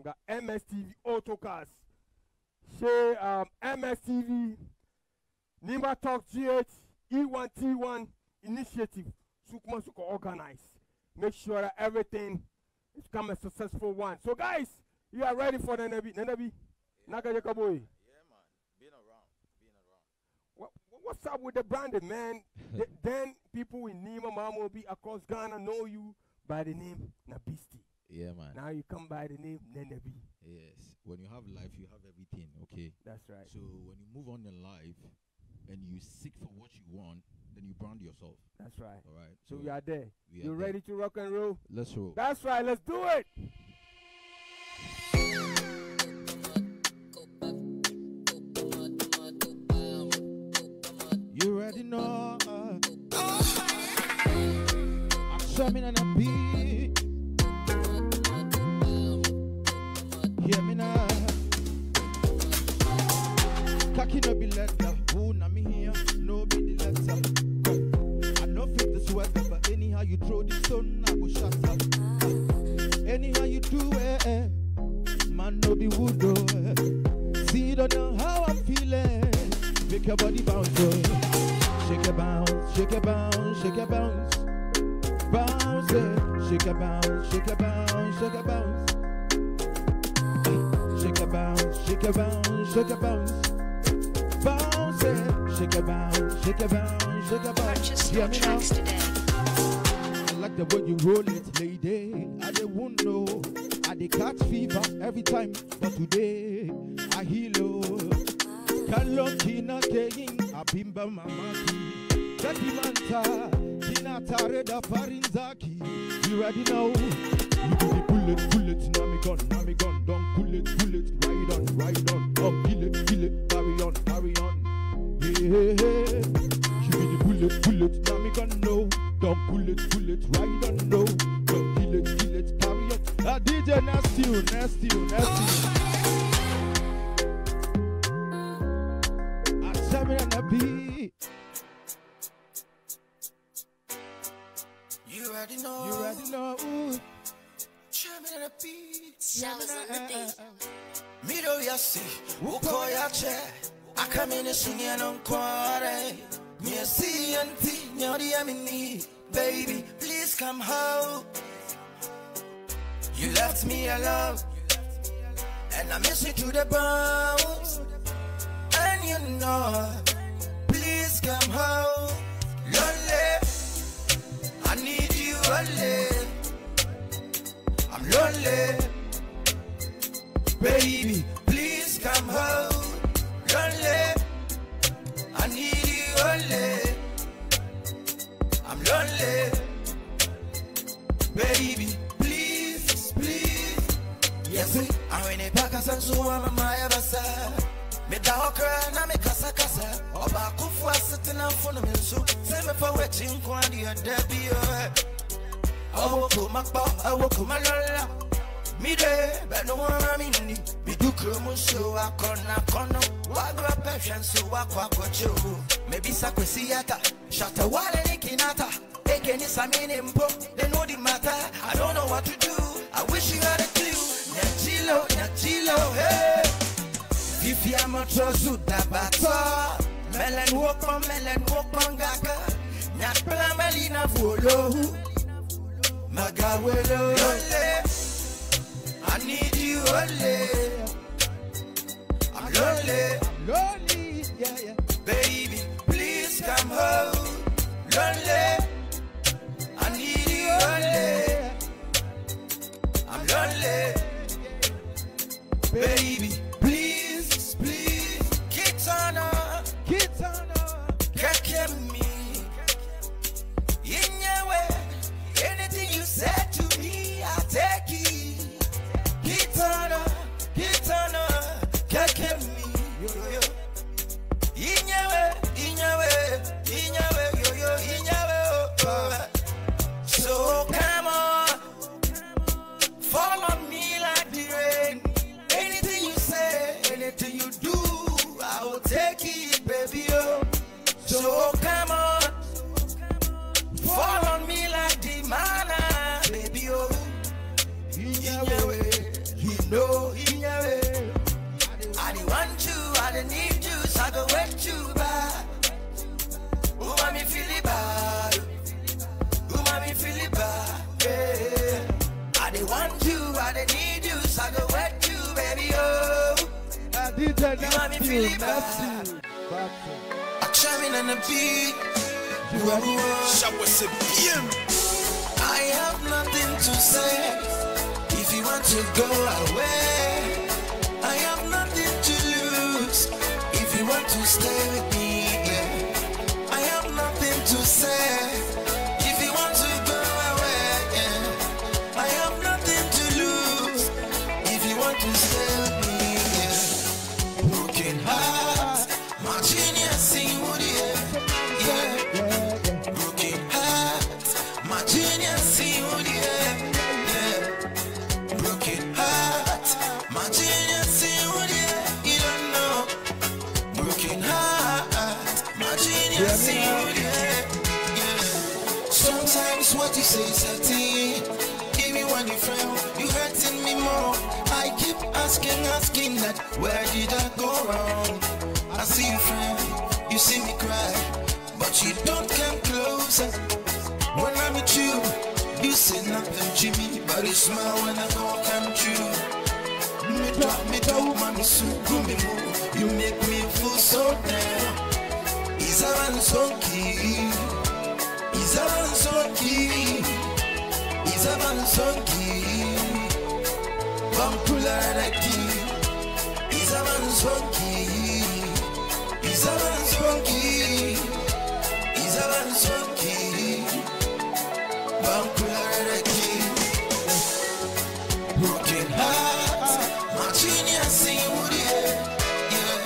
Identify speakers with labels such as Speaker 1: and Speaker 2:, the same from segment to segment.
Speaker 1: nga mstv autocars she um, mstv nimba talk gh e1t1 initiative. Sukuma suka organize. Make sure that everything is come a successful one. So guys you are ready for the nebi nebi nagaje kaboy
Speaker 2: Yeah, man. Being around. Being around.
Speaker 1: what, what's up with the branding man? Th- then people in nima Mamobi across ghana know you by the name nabisti
Speaker 2: Yeah, man.
Speaker 1: now you come by the name nenebi
Speaker 2: Yes. When you have life, you have everything, okay?
Speaker 1: that's right
Speaker 2: So when you move on in life and you seek for what you want, then you brand yourself.
Speaker 1: that's right
Speaker 2: All right.
Speaker 1: so we are there
Speaker 2: we are
Speaker 1: you
Speaker 2: there.
Speaker 1: ready to rock and roll
Speaker 2: Let's roll.
Speaker 1: that's right let's do it
Speaker 2: You already know. I'm swimming on a beat. Hear me now. Cocky no be letter. Who na me here? No be the letter. I know fit the sweater, but anyhow you throw the stone, I go shut up. Anyhow you do it, eh, man no be wood though. eh. See don't know how I'm feeling. Make your body bounce, oh. Shake it bounce, shake it bounce, shake it bounce. Bounce it, shake it bounce, shake it bounce, shake it bounce. Shake bounce, shake it bounce. Bounce it, shake bounce, shake bounce, shake bounce.
Speaker 3: Purchase your
Speaker 2: me now.
Speaker 3: tracks today.
Speaker 2: I like the way you roll it, lady. I dey won't know. I dey catch fever every time, but today I heal. oh. Kalon kina keyin abimba mamaki. Jackie manta, kina tare da farin zaki. You already know. You be the bullet, bullet, now now
Speaker 4: Jamming on the beat.
Speaker 3: Sounds on the beat.
Speaker 4: Me do ya see. Uko ya che. I come in and sing it on quarter. Me see and tea. Nyori need. Baby, please come home. You left me alone. And I miss you to the bones. And you know. Please come home. Lonely. I need you only. Lonely. Baby, please come home. Lonely. I need you only. I'm lonely. Baby, please, please. Yes, I'm in a pack of so I'm a my basa. Me da okra na me kasa kasa. Oba kufu asete na mfono me nso. Say me for wetin kwandi ya debi yo. Awo kuma pa, awo kuma lola. Me de, but no one me ni. Be do kromo so akona kono. Wagra passion so wakwa kwacho. Maybe sakwesi yata. Shata wale ni kinata. Eke ni samini mpo. They know the matter. I don't know what to do. I wish you had a clue. Nyachilo, nyachilo, hey. Fifi amatrosu dabata. Melen woko, melen woko ngaka. Nyakpela God. Magawelo only. I need you only. So come on, fall on me like the manna, baby. Oh, in your way, you know, in your way. I didn't want you, I didn't need you, so I go wet you back. Oh,
Speaker 2: me feel it
Speaker 4: bad. Oh, me
Speaker 2: feel it
Speaker 4: bad. Yeah. I didn't want
Speaker 2: you,
Speaker 4: I didn't need you, so I go wet you, baby. Oh, I did that. You mommy, feel it bad. On the beat. I have nothing to say. If you want to go away, I have nothing to lose. If you want to stay with me, say is hurting. Even when you frown, you hurting me more. I keep asking, asking that where did I go wrong? I see you frown, you see me cry, but you don't come closer. When I'm with you, you say nothing to me, but you smile when I go come true. Me drop, me drop, mommy, so good me move. You make me feel so down. Isaran Sonki, Isaran Sonki, Isaran Sonki, Vampula Raki, Isaran Sonki, Isaran Sonki, Isaran Sonki, Vampula Raki. Broken heart, my genius sing would yeah, yeah.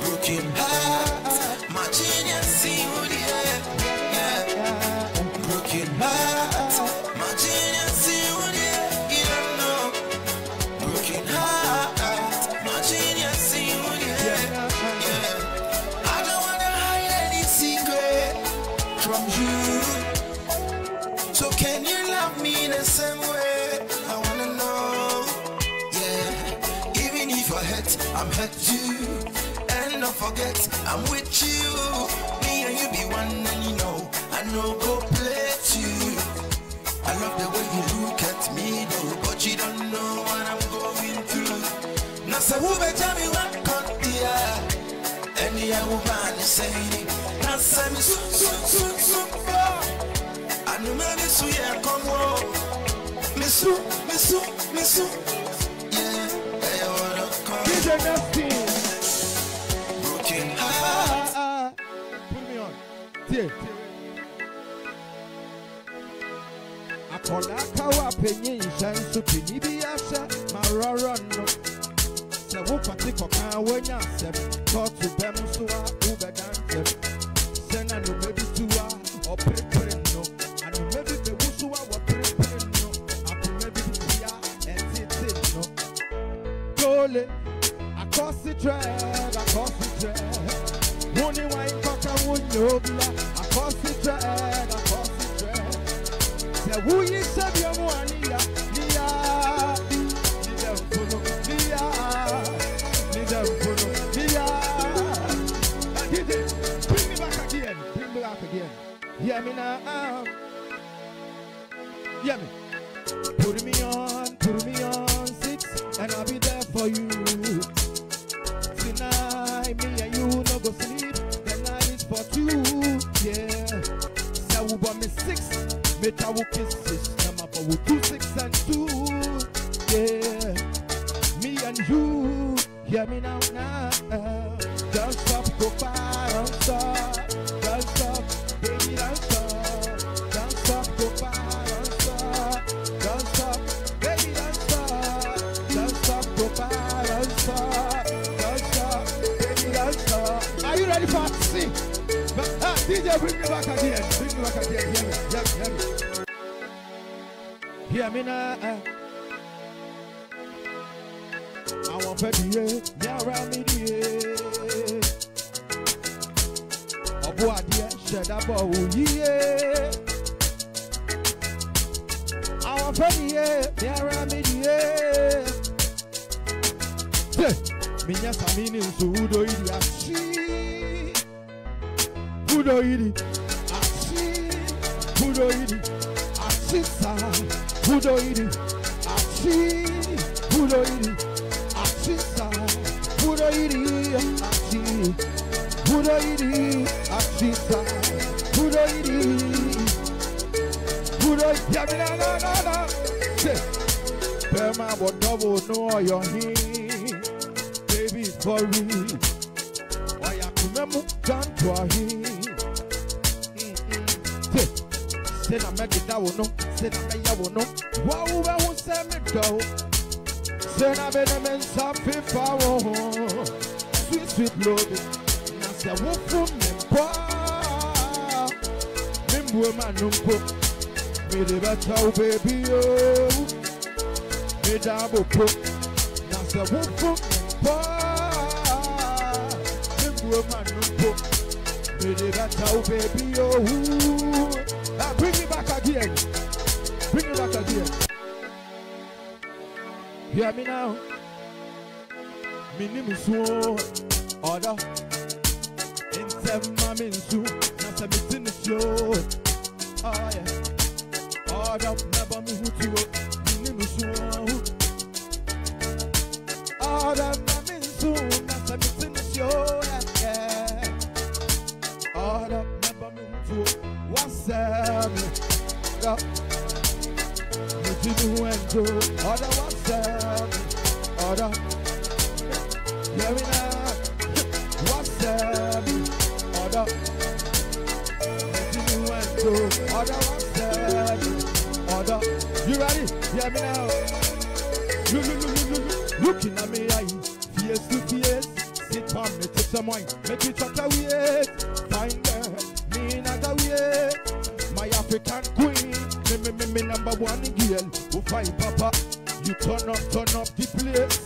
Speaker 4: Broken heart, same way? I wanna know. Yeah. Even if I hurt, I'm hurt too. And don't forget, I'm with you. Me and you be one and you know I know go play too. I love the way you look at me though, but you don't know what I'm going through. Now say who be tell me what cut the And the woman is saying, now say me so so so so far. Anuma misu ye kongo Misu, misu, I wanna come
Speaker 2: DJ Nasty.
Speaker 4: Broken heart
Speaker 2: Ah, ah. Put me on. Tie. Akɔla kawa penye nhyɛ nso pini bi ahyɛ ma rɔrɔ no. Sɛ wokɔte kɔkaa woanya asɛm, kɔɔto bɛm so a wobɛda ntɛm. Sɛ na bi tu a Drag. Woni wine kɔka wonye obia, akɔsi drag, akɔsi drag. Sɛ wuyi sɛbi ɔmo aniya, niya. Nida mfono, niya. Nida mfono, niya. DJ, bring me back again, bring me back again. Hear me now. Hear me. Put me on, put me on six, and I'll be there for you. Tonight, me and you no go sleep. The night is for two, yeah. So we want me six, me travel kisses. Number for we two six and two, yeah. Me and you, hear me now, now. Don't stop, go far, don't stop, DJ, bring me back again, bring me back again. Hear me, me, hear me. Hear me now. àwọn fẹ́ dìé yàrá mi dìé. ọ̀bọ adìẹ ṣẹ̀dábọ̀ òyìí. àwọn fẹ́ dìé yàrá mi dìé. tẹ mi nyẹ sàmì ní nsọ udo yìí di àṣì. udo yìí di àṣì. Udo yìí di àṣì sá. udo yìí àṣì Achi, puro iri, achi sa, puro iri, achi, puro iri, achi sa, puro iri, puro iri, yami na. Na na. Bema wo double no your hin, baby real. Oya kumemu down to say na make it wo no, say na me ya no. Wa wo be wo say me do. Say na be na men sa fi. Sweet sweet love. Na say wo fu me pa. Me mbu ma no. Me de tell baby oh. Me da bo po. Na say wo fu me pa. Me mbu ma no mpo. Me de tell baby oh. Bring it back again. Bring it back again. Hear me now. Me name is Order. In seven mami nsu. Na se me tin show. Oh yeah. Order. Never me who to. Me Yeah. Mutinu ento, other WhatsApp, other. Hear me now, WhatsApp, other. Mutinu ento, other WhatsApp, other. You ready? Hear me now. Look, look, look, look, look, looking at me, I face to face. Sit on me, take some wine, make it chat away. Find her, me not away. My African queen, me me me me number one girl. Who fight papa? You turn up, turn up the place.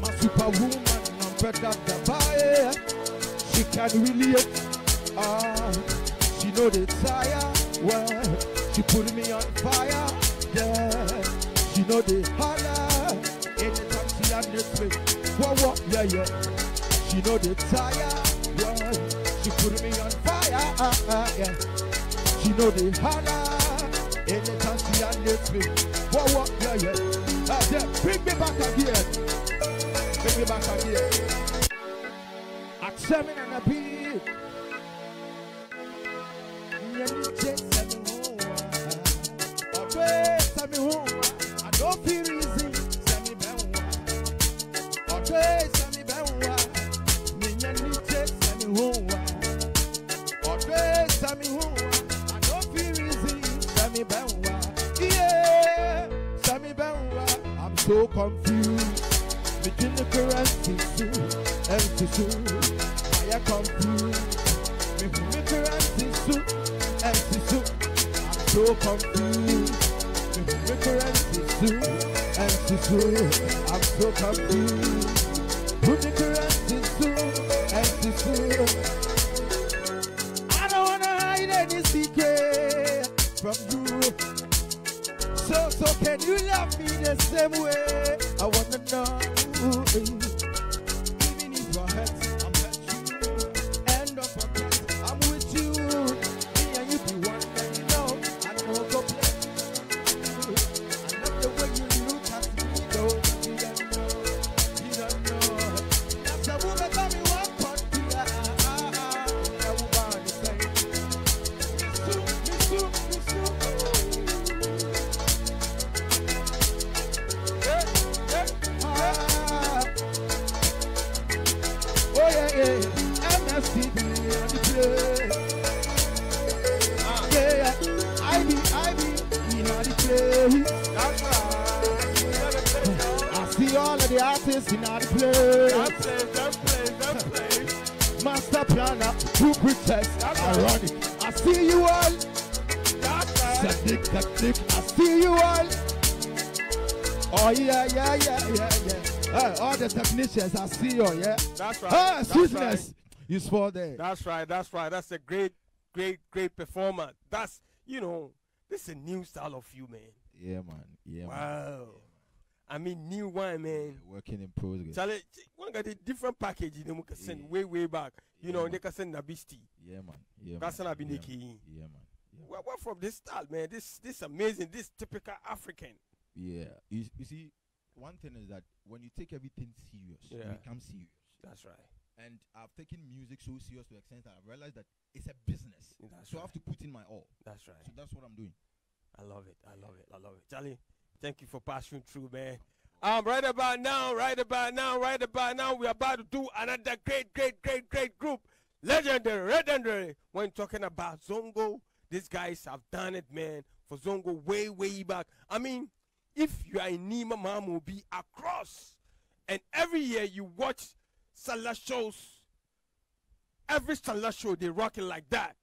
Speaker 2: My superwoman, I'm better than fire. She can relate. Ah, she know the tire. Well, she put me on fire. Yeah, she know the holler. Anytime she on the street, whoa whoa, yeah yeah. She know the tire. Well, she put me on fire. Ah, ah, yeah. She know the holler. Anytime she on the street, whoa whoa, yeah yeah. Ah, yeah. Bring me back again. Bring me back again. At seven and a beat. So confused. Who me currency too, empty too. I'm so confused. Who me currency too, empty too. I don't wanna hide any secret from you. So, so can you love me the same way? I wanna know. Play. I see all of the artists in on the play.
Speaker 1: That's it. That's play. That's play.
Speaker 2: Master planner, who pretest, ironic. I see you all.
Speaker 1: That's right.
Speaker 2: Technique, technique, I see you all. Oh yeah, yeah, yeah, yeah, yeah. Hey, all the technicians, I see you, yeah.
Speaker 1: That's right.
Speaker 2: Ah,
Speaker 1: That's
Speaker 2: sweetness,
Speaker 1: right.
Speaker 2: you spot there.
Speaker 1: That's right. That's right. That's a great, great, great performance. That's you know, this is a new style of you, man.
Speaker 2: Yeah, man. Yeah, man.
Speaker 1: Wow. I mean, new one, man.
Speaker 2: Working in progress.
Speaker 1: Charlie, one got a different package. You know, we can send
Speaker 2: Yeah.
Speaker 1: way, way back. You
Speaker 2: Yeah,
Speaker 1: know,
Speaker 2: man.
Speaker 1: they can send a beastie.
Speaker 2: Yeah, man. Yeah,
Speaker 1: That's
Speaker 2: man.
Speaker 1: been
Speaker 2: yeah, man. Yeah, man. Yeah,
Speaker 1: Well, well, from this style, man. This, this amazing. This typical African.
Speaker 5: Yeah. You, you see, one thing is that when you take everything serious, you become serious.
Speaker 1: That's right.
Speaker 5: And I've taken music so serious to the extent that I've realized that it's a business.
Speaker 1: That's
Speaker 5: so I have to put in my all.
Speaker 1: That's right.
Speaker 5: So that's what I'm doing.
Speaker 1: I love it. I love it. I love it. Charlie, thank you for passing through, man. Um, right about now, right about now, right about now, we're about to do another great, great, great, great group. Legendary, legendary. When talking about Zongo, these guys have done it, man, for Zongo way, way back. I mean, if you are in Nima Mamu, be across, and every year you watch Salah shows, every Salah show they rock it like that.